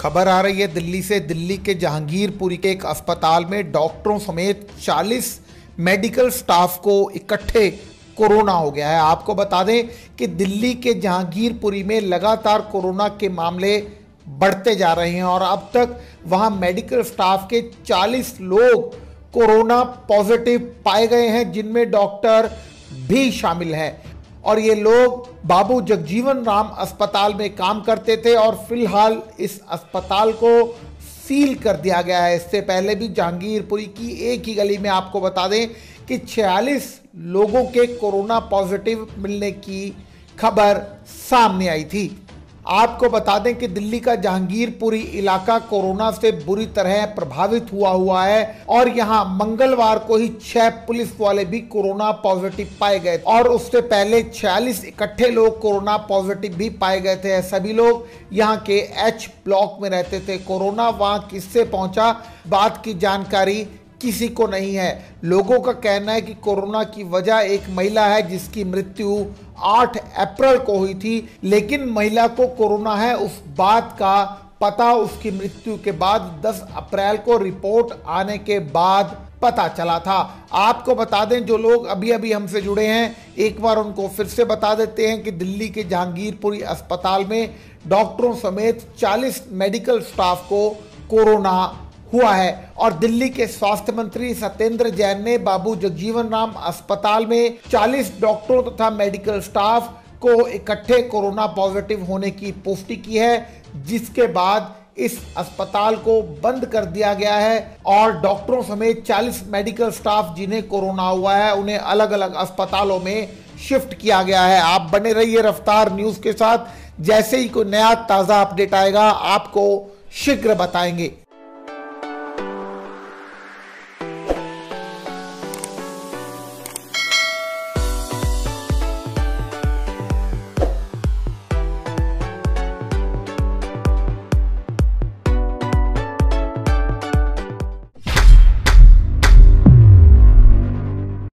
खबर आ रही है दिल्ली से। दिल्ली के जहांगीरपुरी के एक अस्पताल में डॉक्टरों समेत 40 मेडिकल स्टाफ को इकट्ठे कोरोना हो गया है। आपको बता दें कि दिल्ली के जहांगीरपुरी में लगातार कोरोना के मामले बढ़ते जा रहे हैं और अब तक वहाँ मेडिकल स्टाफ के 40 लोग कोरोना पॉजिटिव पाए गए हैं, जिनमें डॉक्टर भी शामिल हैं। और ये लोग बाबू जगजीवन राम अस्पताल में काम करते थे और फ़िलहाल इस अस्पताल को सील कर दिया गया है। इससे पहले भी जहांगीरपुरी की एक ही गली में आपको बता दें कि 46 लोगों के कोरोना पॉजिटिव मिलने की खबर सामने आई थी। आपको बता दें कि दिल्ली का जहांगीरपुरी इलाका कोरोना से बुरी तरह प्रभावित हुआ हुआ है और यहाँ मंगलवार को ही छह पुलिस वाले भी कोरोना पॉजिटिव पाए गए और उससे पहले 46 इकट्ठे लोग कोरोना पॉजिटिव भी पाए गए थे। सभी लोग यहाँ के एच ब्लॉक में रहते थे। कोरोना वहाँ किससे पहुँचा? बात की जानकारी किसी को नहीं है। लोगों का कहना है कि कोरोना की वजह एक महिला है जिसकी मृत्यु 8 अप्रैल को हुई थी, लेकिन महिला को कोरोना है उस बात का पता उसकी मृत्यु के बाद 10 अप्रैल को रिपोर्ट आने के बाद पता चला था। आपको बता दें, जो लोग अभी अभी हमसे जुड़े हैं, एक बार उनको फिर से बता देते हैं कि दिल्ली के जहांगीरपुरी अस्पताल में डॉक्टरों समेत 40 मेडिकल स्टाफ को कोरोना हुआ है। और दिल्ली के स्वास्थ्य मंत्री सत्येंद्र जैन ने बाबू जगजीवन राम अस्पताल में 40 डॉक्टरों तथा मेडिकल स्टाफ को इकट्ठे कोरोना पॉजिटिव होने की पुष्टि की है, जिसके बाद इस अस्पताल को बंद कर दिया गया है। और डॉक्टरों समेत 40 मेडिकल स्टाफ जिन्हें कोरोना हुआ है, उन्हें अलग अलग अस्पतालों में शिफ्ट किया गया है। आप बने रहिए रफ्तार न्यूज़ के साथ। जैसे ही कोई नया ताज़ा अपडेट आएगा, आपको शीघ्र बताएँगे।